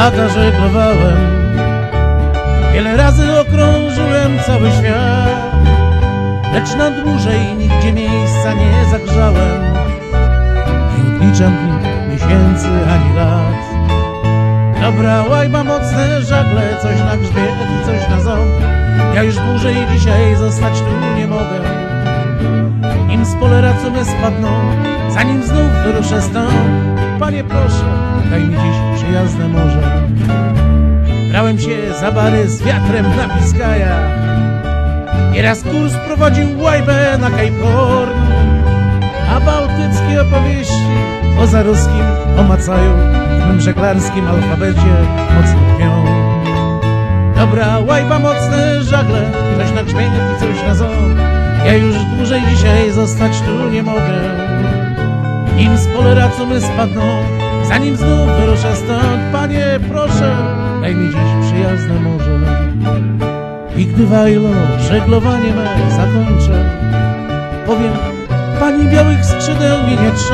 lata żeglowałem. Wiele razy okrążyłem cały świat Lecz na dłużej nigdzie miejsca nie zagrzałem. Nie odliczam dni, miesięcy ani lat. Dobra łajba, mocne żagle Coś na grzbiet i coś na ząb. Ja już dłużej dzisiaj zostać tu nie mogę. Nim z polera cumy spadną Zanim znów wyruszę stąd Panie proszę, daj mi dziś przyjazne morze. Brałem się za bary z wiatrem na Biskajach Nieraz kurs prowadził łajbę na Cape Horn A bałtyckie opowieści o zaruskim omacaju W mym żeglarskim alfabecie mocno tkwią Dobra łajba, mocne żagle Coś na grzmienie i coś na ząb. Ja już dłużej dzisiaj zostać tu nie mogę Nim z polera cumy spadną Zanim znów wyruszę stąd Panie proszę, daj mi dziś przyjazne morze I gdy wajlo żeglowanie me zakończę Powiem, pani białych skrzydeł mi nie trzeba